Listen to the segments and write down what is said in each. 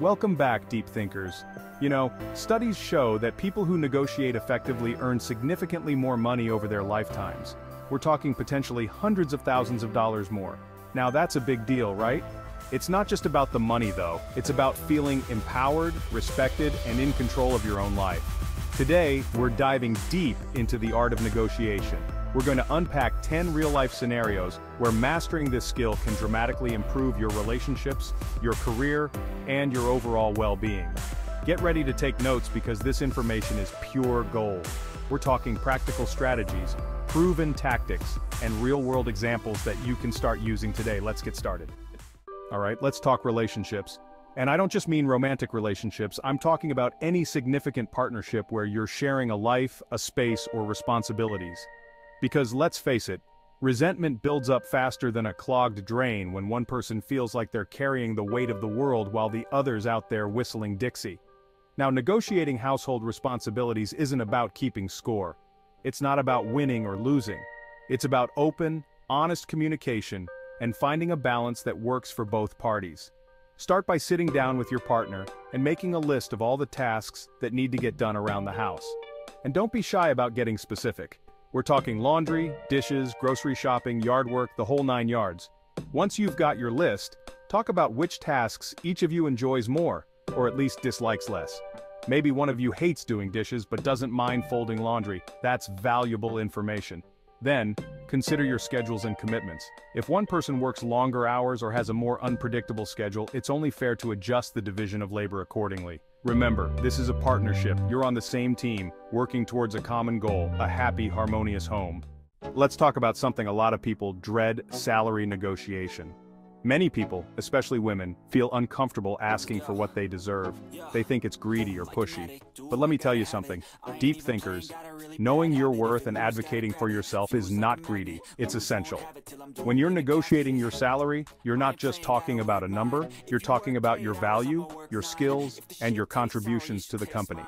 Welcome back, deep thinkers. You know, studies show that people who negotiate effectively earn significantly more money over their lifetimes. We're talking potentially hundreds of thousands of dollars more. Now that's a big deal, right? It's not just about the money though, it's about feeling empowered, respected, and in control of your own life. Today, we're diving deep into the art of negotiation. We're going to unpack 10 real-life scenarios where mastering this skill can dramatically improve your relationships, your career, and your overall well-being. Get ready to take notes because this information is pure gold. We're talking practical strategies, proven tactics, and real-world examples that you can start using today. Let's get started. Alright, let's talk relationships. And I don't just mean romantic relationships, I'm talking about any significant partnership where you're sharing a life, a space, or responsibilities. Because let's face it, resentment builds up faster than a clogged drain when one person feels like they're carrying the weight of the world while the other's out there whistling Dixie. Now negotiating household responsibilities isn't about keeping score. It's not about winning or losing. It's about open, honest communication and finding a balance that works for both parties. Start by sitting down with your partner and making a list of all the tasks that need to get done around the house. And don't be shy about getting specific. We're talking laundry, dishes, grocery shopping, yard work, the whole nine yards. Once you've got your list, talk about which tasks each of you enjoys more, or at least dislikes less. Maybe one of you hates doing dishes but doesn't mind folding laundry. That's valuable information. Then, consider your schedules and commitments. If one person works longer hours or has a more unpredictable schedule, it's only fair to adjust the division of labor accordingly. Remember, this is a partnership, you're on the same team, working towards a common goal, a happy, harmonious home. Let's talk about something a lot of people dread, salary negotiation. Many people, especially women, feel uncomfortable asking for what they deserve. They think it's greedy or pushy. But let me tell you something, deep thinkers, knowing your worth and advocating for yourself is not greedy, it's essential. When you're negotiating your salary, you're not just talking about a number, you're talking about your value, your skills, and your contributions to the company.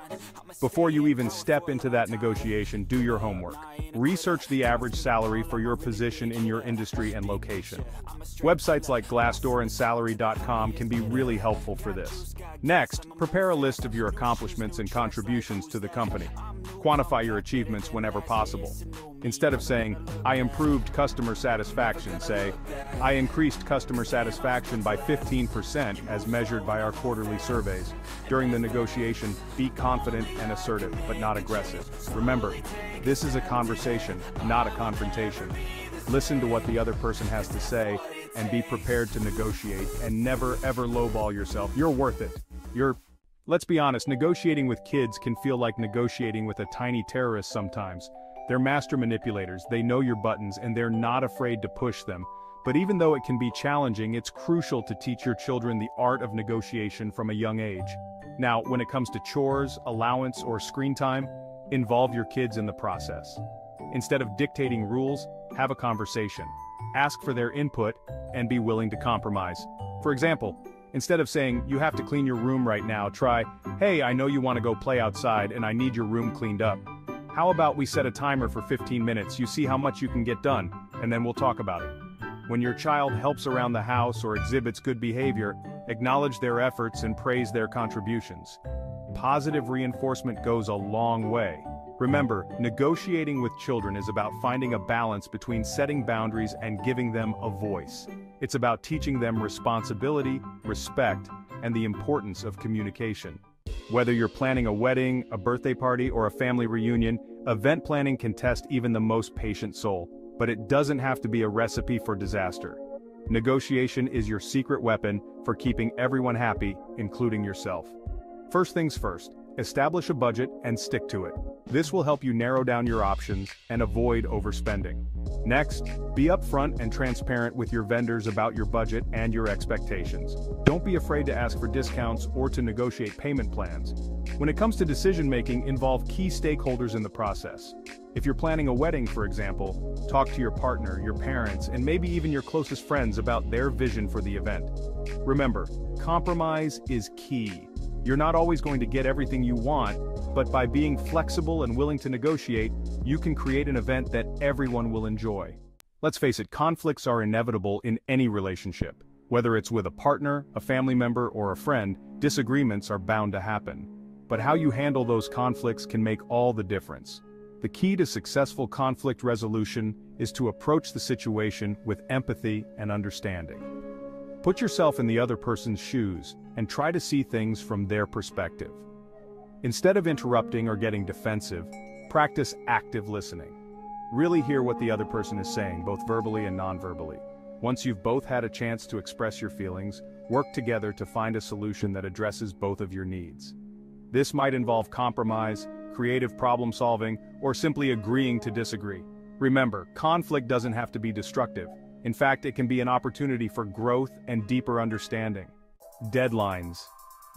Before you even step into that negotiation, do your homework. Research the average salary for your position in your industry and location. Websites like Glassdoor and Salary.com can be really helpful for this. Next, prepare a list of your accomplishments and contributions to the company. Quantify your achievements whenever possible. Instead of saying, I improved customer satisfaction, say, I increased customer satisfaction by 15% as measured by our quarterly surveys. During the negotiation, be confident and assertive, but not aggressive. Remember, this is a conversation, not a confrontation. Listen to what the other person has to say and be prepared to negotiate and never ever lowball yourself. You're worth it. You're Let's be honest, negotiating with kids can feel like negotiating with a tiny terrorist sometimes. They're master manipulators, they know your buttons, and they're not afraid to push them. But even though it can be challenging, it's crucial to teach your children the art of negotiation from a young age. Now, when it comes to chores, allowance, or screen time, involve your kids in the process. Instead of dictating rules, have a conversation. Ask for their input, and be willing to compromise. For example, Instead of saying, you have to clean your room right now, try, hey, I know you want to go play outside and I need your room cleaned up. How about we set a timer for 15 minutes, you see how much you can get done, and then we'll talk about it. When your child helps around the house or exhibits good behavior, acknowledge their efforts and praise their contributions. Positive reinforcement goes a long way. Remember, negotiating with children is about finding a balance between setting boundaries and giving them a voice. It's about teaching them responsibility, respect, and the importance of communication. Whether you're planning a wedding, a birthday party, or a family reunion, event planning can test even the most patient soul, but it doesn't have to be a recipe for disaster. Negotiation is your secret weapon for keeping everyone happy, including yourself. First things first, establish a budget and stick to it. This will help you narrow down your options and avoid overspending. Next, be upfront and transparent with your vendors about your budget and your expectations. Don't be afraid to ask for discounts or to negotiate payment plans. When it comes to decision-making, involve key stakeholders in the process. If you're planning a wedding, for example, talk to your partner, your parents, and maybe even your closest friends about their vision for the event. Remember, compromise is key. You're not always going to get everything you want, but by being flexible and willing to negotiate, you can create an event that everyone will enjoy. Let's face it, conflicts are inevitable in any relationship. Whether it's with a partner, a family member, or a friend, disagreements are bound to happen. But how you handle those conflicts can make all the difference. The key to successful conflict resolution is to approach the situation with empathy and understanding. Put yourself in the other person's shoes and try to see things from their perspective. Instead of interrupting or getting defensive, practice active listening. Really hear what the other person is saying, both verbally and non-verbally. Once you've both had a chance to express your feelings, work together to find a solution that addresses both of your needs. This might involve compromise, creative problem solving, or simply agreeing to disagree. Remember, conflict doesn't have to be destructive. In fact, it can be an opportunity for growth and deeper understanding. Deadlines.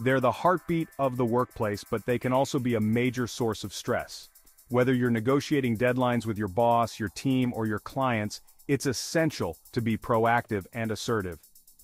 They're the heartbeat of the workplace, but they can also be a major source of stress. Whether you're negotiating deadlines with your boss, your team, or your clients, it's essential to be proactive and assertive.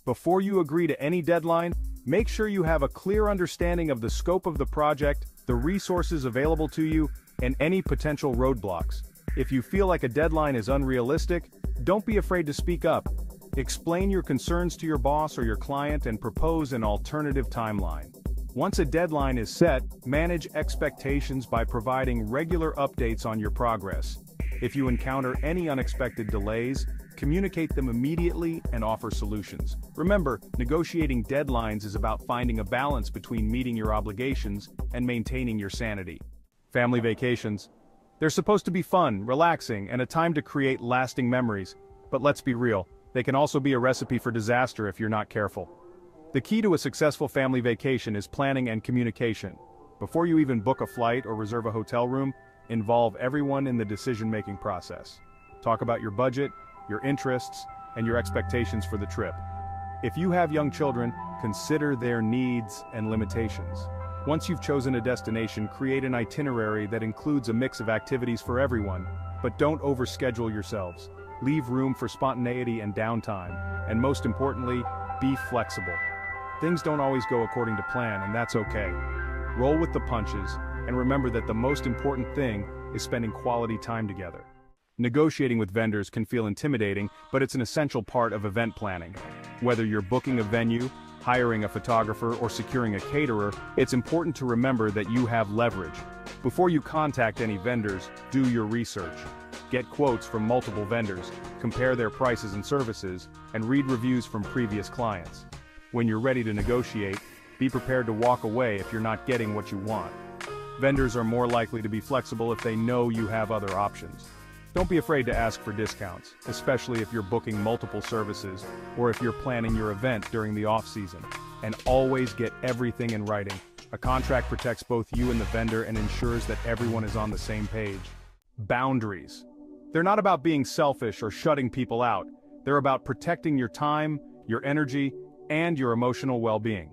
Before you agree to any deadline, make sure you have a clear understanding of the scope of the project, the resources available to you, and any potential roadblocks. If you feel like a deadline is unrealistic, don't be afraid to speak up. Explain your concerns to your boss or your client and propose an alternative timeline. Once a deadline is set, manage expectations by providing regular updates on your progress. If you encounter any unexpected delays, communicate them immediately and offer solutions. Remember, negotiating deadlines is about finding a balance between meeting your obligations and maintaining your sanity. Family vacations. They're supposed to be fun, relaxing, and a time to create lasting memories. But let's be real, they can also be a recipe for disaster if you're not careful. The key to a successful family vacation is planning and communication. Before you even book a flight or reserve a hotel room, Involve everyone in the decision-making process. Talk about your budget, your interests, and your expectations for the trip. If you have young children, consider their needs and limitations. Once you've chosen a destination, create an itinerary that includes a mix of activities for everyone, but don't overschedule yourselves. Leave room for spontaneity and downtime, and most importantly, be flexible. Things don't always go according to plan, and that's okay. Roll with the punches, and remember that the most important thing is spending quality time together. Negotiating with vendors can feel intimidating, but it's an essential part of event planning. Whether you're booking a venue, hiring a photographer, or securing a caterer, it's important to remember that you have leverage. Before you contact any vendors, do your research. Get quotes from multiple vendors, compare their prices and services, and read reviews from previous clients. When you're ready to negotiate, be prepared to walk away if you're not getting what you want. Vendors are more likely to be flexible if they know you have other options. Don't be afraid to ask for discounts, especially if you're booking multiple services or if you're planning your event during the off-season. And always get everything in writing. A contract protects both you and the vendor and ensures that everyone is on the same page. Boundaries. They're not about being selfish or shutting people out. They're about protecting your time, your energy, and your emotional well-being.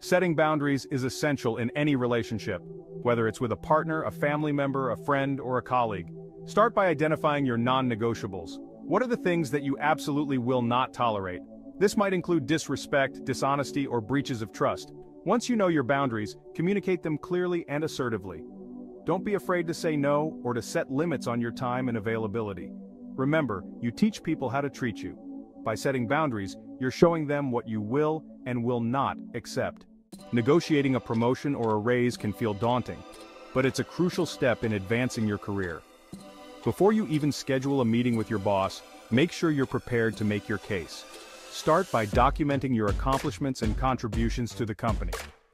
Setting boundaries is essential in any relationship, whether it's with a partner, a family member, a friend, or a colleague. Start by identifying your non-negotiables. What are the things that you absolutely will not tolerate? This might include disrespect, dishonesty, or breaches of trust. Once you know your boundaries, communicate them clearly and assertively. Don't be afraid to say no or to set limits on your time and availability. Remember, you teach people how to treat you. By setting boundaries, you're showing them what you will and will not accept. Negotiating a promotion or a raise can feel daunting, but it's a crucial step in advancing your career. Before you even schedule a meeting with your boss, make sure you're prepared to make your case. Start by documenting your accomplishments and contributions to the company.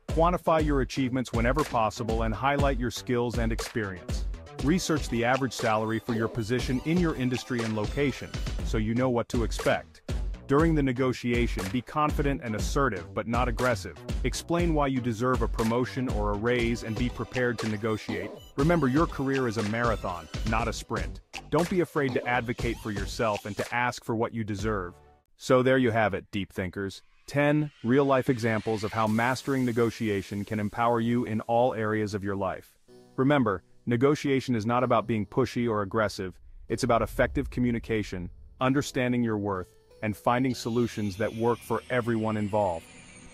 Quantify your achievements whenever possible and highlight your skills and experience. Research the average salary for your position in your industry and location, so you know what to expect. During the negotiation, be confident and assertive, but not aggressive. Explain why you deserve a promotion or a raise and be prepared to negotiate. Remember, your career is a marathon, not a sprint. Don't be afraid to advocate for yourself and to ask for what you deserve. So there you have it, deep thinkers. 10 real-life examples of how mastering negotiation can empower you in all areas of your life. Remember, negotiation is not about being pushy or aggressive, it's about effective communication, understanding your worth, and finding solutions that work for everyone involved.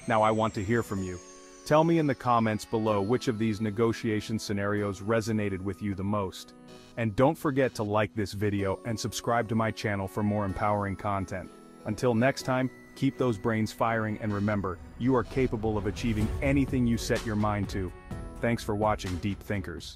Now I want to hear from you. Tell me in the comments below which of these negotiation scenarios resonated with you the most. And don't forget to like this video and subscribe to my channel for more empowering content. Until next time, Keep those brains firing and remember, you are capable of achieving anything you set your mind to. Thanks for watching Deep Thinkers.